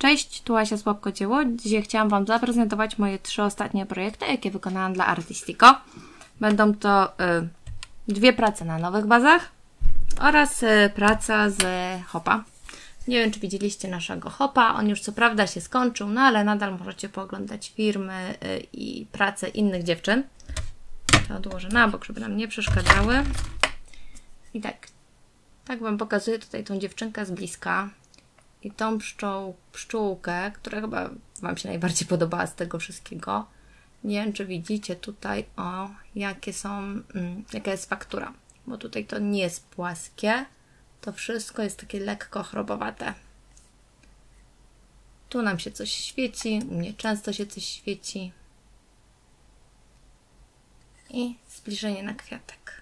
Cześć, tu Asia Słabkocieło. Dzisiaj chciałam Wam zaprezentować moje trzy ostatnie projekty, jakie wykonałam dla Artistico. Będą to y, dwie prace na nowych bazach oraz y, praca z Hopa. Nie wiem, czy widzieliście naszego Hopa. On już co prawda się skończył, no ale nadal możecie pooglądać firmy y, i prace innych dziewczyn. To odłożę na bok, żeby nam nie przeszkadzały. I tak, tak Wam pokazuję tutaj tą dziewczynkę z bliska i tą pszczół, pszczółkę, która chyba Wam się najbardziej podobała z tego wszystkiego. Nie wiem, czy widzicie tutaj, o, jakie są, mm, jaka jest faktura. Bo tutaj to nie jest płaskie, to wszystko jest takie lekko chrobowate. Tu nam się coś świeci, u mnie często się coś świeci. I zbliżenie na kwiatek.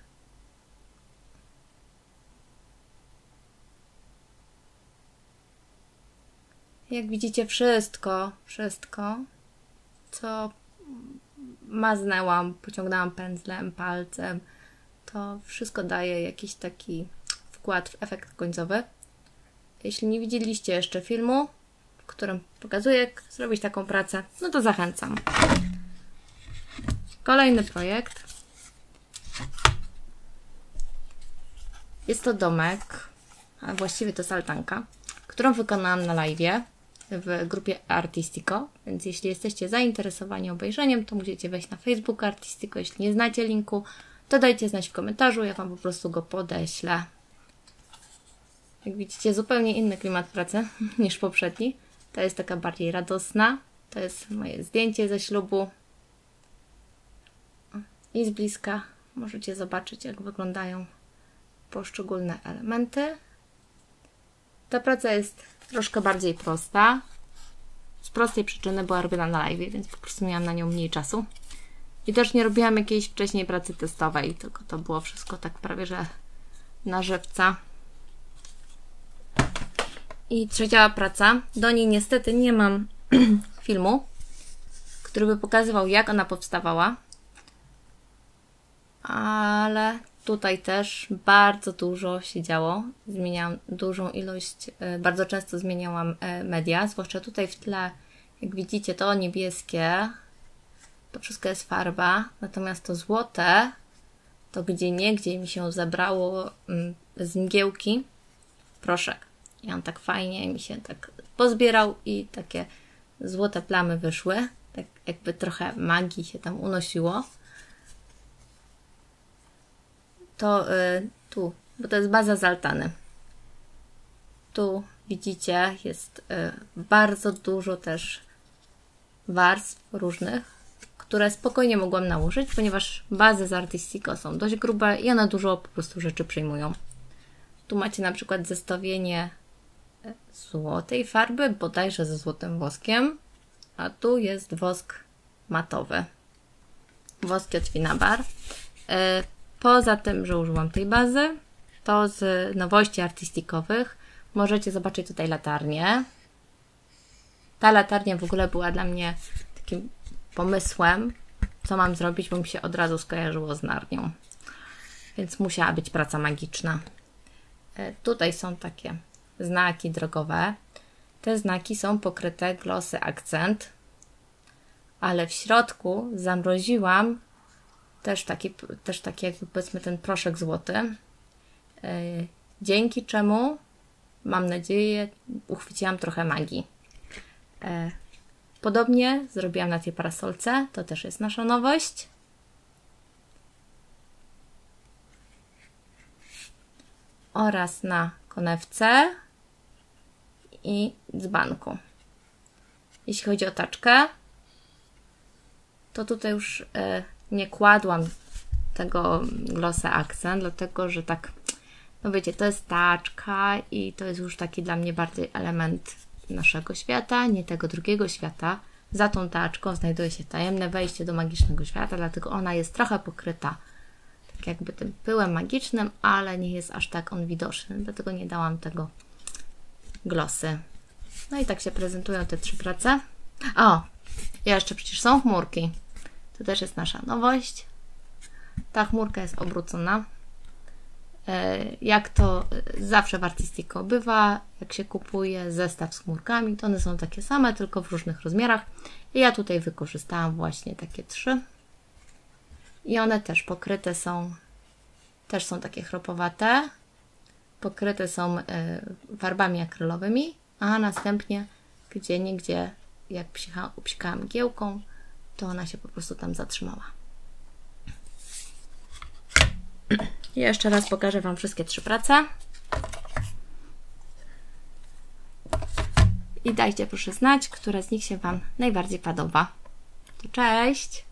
Jak widzicie, wszystko, wszystko, co maznęłam, pociągnęłam pędzlem, palcem, to wszystko daje jakiś taki wkład w efekt końcowy. Jeśli nie widzieliście jeszcze filmu, w którym pokazuję, jak zrobić taką pracę, no to zachęcam. Kolejny projekt. Jest to domek, a właściwie to saltanka, którą wykonałam na live w grupie Artistico, więc jeśli jesteście zainteresowani obejrzeniem, to musicie wejść na Facebook Artistico. Jeśli nie znacie linku, to dajcie znać w komentarzu, ja Wam po prostu go podeślę. Jak widzicie, zupełnie inny klimat pracy niż poprzedni. Ta jest taka bardziej radosna. To jest moje zdjęcie ze ślubu. I z bliska możecie zobaczyć, jak wyglądają poszczególne elementy. Ta praca jest troszkę bardziej prosta. Z prostej przyczyny była robiona na live, więc po prostu miałam na nią mniej czasu. I też nie robiłam jakiejś wcześniej pracy testowej, tylko to było wszystko tak prawie, że na żywca. I trzecia praca. Do niej niestety nie mam filmu, który by pokazywał, jak ona powstawała. Ale tutaj też bardzo dużo się działo. Zmieniałam dużą ilość, e, bardzo często zmieniałam e, media, zwłaszcza tutaj w tle, jak widzicie, to niebieskie, to wszystko jest farba, natomiast to złote, to gdzie niegdzie mi się zabrało mm, z mgiełki proszek. I on tak fajnie mi się tak pozbierał i takie złote plamy wyszły. Tak jakby trochę magii się tam unosiło to y, tu, bo to jest baza z altany. Tu widzicie, jest y, bardzo dużo też warstw różnych, które spokojnie mogłam nałożyć, ponieważ bazy z Artistico są dość grube i one dużo po prostu rzeczy przyjmują. Tu macie na przykład zestawienie y, złotej farby, bodajże ze złotym woskiem, a tu jest wosk matowy. Woski od Finabar. Poza tym, że użyłam tej bazy, to z nowości artystikowych możecie zobaczyć tutaj latarnię. Ta latarnia w ogóle była dla mnie takim pomysłem, co mam zrobić, bo mi się od razu skojarzyło z Narnią. Więc musiała być praca magiczna. E, tutaj są takie znaki drogowe. Te znaki są pokryte glosy akcent, ale w środku zamroziłam też taki, też taki jakby powiedzmy ten proszek złoty, e, dzięki czemu mam nadzieję uchwyciłam trochę magii. E, podobnie zrobiłam na tej parasolce, to też jest nasza nowość. Oraz na konewce i dzbanku. Jeśli chodzi o taczkę, to tutaj już e, nie kładłam tego glossa akcent, dlatego że tak, no wiecie, to jest taczka i to jest już taki dla mnie bardziej element naszego świata, nie tego drugiego świata. Za tą taczką znajduje się tajemne wejście do magicznego świata, dlatego ona jest trochę pokryta tak jakby tym pyłem magicznym, ale nie jest aż tak on widoczny, dlatego nie dałam tego glosy. No i tak się prezentują te trzy prace. O, jeszcze przecież są chmurki. To też jest nasza nowość. Ta chmurka jest obrócona. E, jak to e, zawsze w Artistico bywa, jak się kupuje zestaw z chmurkami, to one są takie same, tylko w różnych rozmiarach. I ja tutaj wykorzystałam właśnie takie trzy. I one też pokryte są, też są takie chropowate, pokryte są e, farbami akrylowymi, a następnie gdzie nigdzie, jak psikałam giełką, to ona się po prostu tam zatrzymała. Jeszcze raz pokażę Wam wszystkie trzy prace. I dajcie proszę znać, która z nich się Wam najbardziej podoba. To cześć!